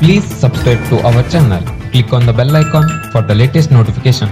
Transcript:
Please subscribe to our channel. Click on the bell icon for the latest notification.